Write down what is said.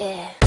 Yeah.